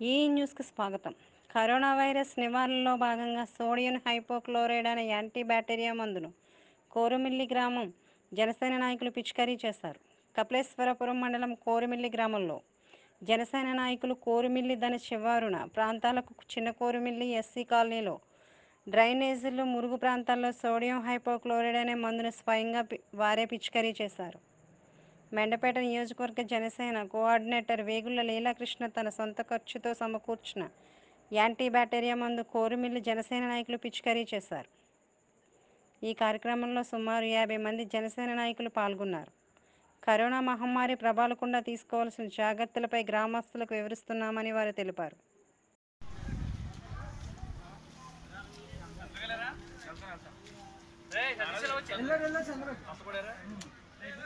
ఈ న్యూస్కి స్వాగతం. కరోనా వైరస్ నివారణలో భాగంగా సోడియం హైపోక్లోరైడ్ అనే యాంటీ బ్యాక్టీరియా మందును కోరుమిల్లి గ్రామం జనసేన నాయకులు పిచికారీ చేశారు. కపిలేశ్వరపురం మండలం కోరుమిల్లి గ్రామంలో జనసేన నాయకులు కోరుమిల్లి దాని శివారున ప్రాంతాలకు చిన్న కోరుమిల్లి ఎస్సీ కాలనీలో డ్రైనేజీలు మురుగు ప్రాంతాల్లో సోడియం హైపోక్లోరైడ్ అనే మందును స్వయంగా వారే పిచికారీ చేశారు. మెండపేట నియోజకవర్గ జనసేన కోఆర్డినేటర్ వేగుళ్ళ లీలాకృష్ణ తన సొంత ఖర్చుతో సమకూర్చిన యాంటీ బ్యాక్టీరియా మందు కోరుమిల్లి జనసేన నాయకులు పిచికారీ చేశారు. ఈ కార్యక్రమంలో సుమారు యాభై మంది జనసేన నాయకులు పాల్గొన్నారు. కరోనా మహమ్మారి ప్రబలకుండా తీసుకోవాల్సిన జాగ్రత్తలపై గ్రామస్తులకు వివరిస్తున్నామని వారు తెలిపారు.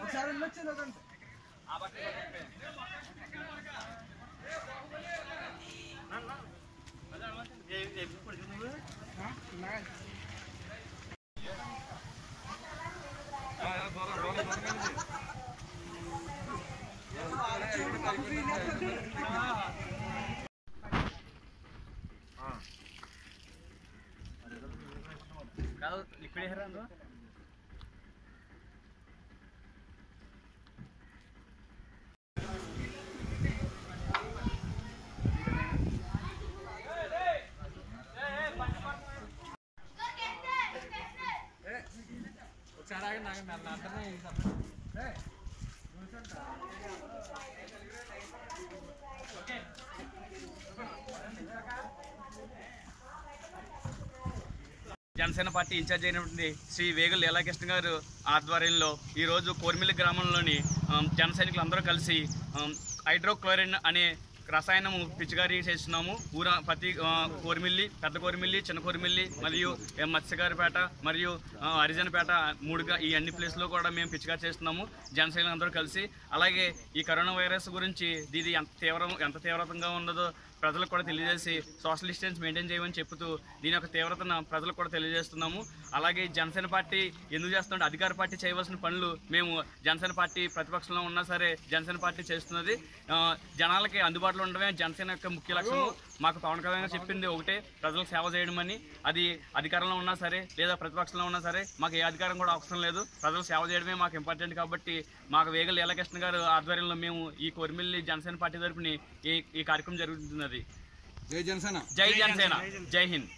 ఒకసారి వెళ్ళొచ్చు వెళ్ళదండి కాదు లిక్విడ్ హెయిర్ అందులో జనసేన పార్టీ ఇన్ఛార్జ్ అయినటువంటి శ్రీ వేగుల లీలాకృష్ణ గారు ఆధ్వర్యంలో ఈరోజు కోర్మిల్లి గ్రామంలోని ఆమ్, జన సైనికులు అందరూ కలిసి హైడ్రోక్లోరిన్ అనే రసాయనము పిచికారీ చేస్తున్నాము. ఊర ప్రతి కోరిమిల్లి పెద్ద కోరిమిల్లి చిన్న కోరిమిల్లి మరియు మత్స్యకారిపేట మరియు హరిజనపేట మూడుగా ఈ అన్ని ప్లేస్లో కూడా మేము పిచికారీ చేస్తున్నాము. జనసేన అందరూ కలిసి. అలాగే ఈ కరోనా వైరస్ గురించి ఇది ఎంత తీవ్రం ఎంత తీవ్రతంగా ఉన్నదో ప్రజలకు కూడా తెలియజేసి సోషల్ డిస్టెన్స్ మెయింటైన్ చేయమని చెప్తూ దీని యొక్క తీవ్రతను ప్రజలకు కూడా తెలియజేస్తున్నాము. అలాగే జనసేన పార్టీ ఎందుకు చేస్తుంటే అధికార పార్టీ చేయవలసిన పనులు మేము జనసేన పార్టీ ప్రతిపక్షంలో ఉన్నా సరే జనసేన పార్టీ చేస్తున్నది. జనాలకి అందుబాటులో ఉండడమే జనసేన యొక్క ముఖ్య లక్ష్యము. మాకు పవన్ కళ్యాణ్ చెప్పింది ఒకటే ప్రజలకు సేవ చేయడం అని అది అధికారంలో ఉన్నా సరే లేదా ప్రతిపక్షంలో ఉన్నా సరే మాకు ఏ అధికారం కూడా అవసరం లేదు. ప్రజలకు సేవ చేయడమే మాకు ఇంపార్టెంట్ కాబట్టి మాకు వేగల లీలకృష్ణ గారు ఆధ్వర్యంలో మేము ఈ కొరిమిల్లి జనసేన పార్టీ తరపున ఈ ఈ కార్యక్రమం జరుగుతున్నది. జై జనసేన జై జనసేన జై హింద్